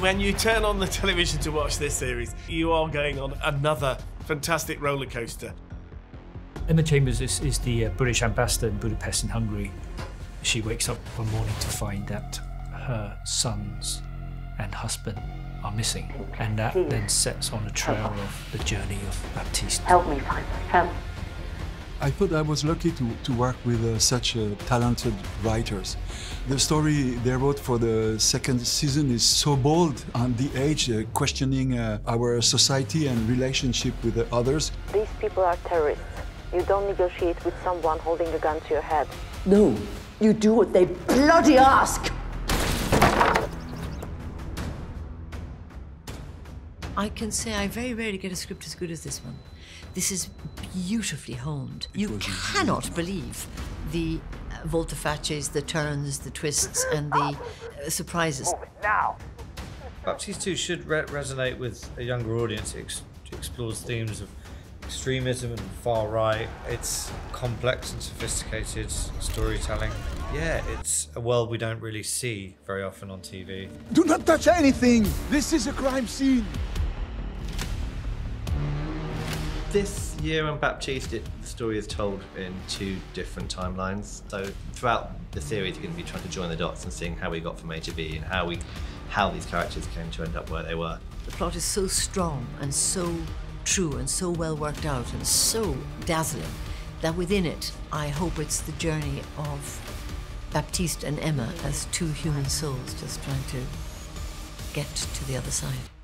When you turn on the television to watch this series, you are going on another fantastic roller coaster. Emma Chambers is, is the uh, British ambassador in Budapest in Hungary. She wakes up one morning to find that her sons and husband are missing, and that then sets on a trail of the journey of Baptiste. Help me find them. I thought I was lucky to, to work with uh, such uh, talented writers. The story they wrote for the second season is so bold on the age, uh, questioning uh, our society and relationship with the others. These people are terrorists. You don't negotiate with someone holding a gun to your head. No, you do what they bloody ask. I can say I very rarely get a script as good as this one. This is beautifully honed. you was cannot believe the uh, volte-faces, the turns, the twists, and the uh, surprises. Baptiste 2 should re- resonate with a younger audience. It ex- explores themes of extremism and far right. It's complex and sophisticated storytelling. Yeah, it's a world we don't really see very often on TV. Do not touch anything! This is a crime scene! This year on Baptiste, it, the story is told in two different timelines. So throughout the series, you're going to be trying to join the dots and seeing how we got from A to B and how we, how these characters came to end up where they were. The plot is so strong and so true and so well worked out and so dazzling that within it, I hope it's the journey of Baptiste and Emma as two human souls just trying to get to the other side.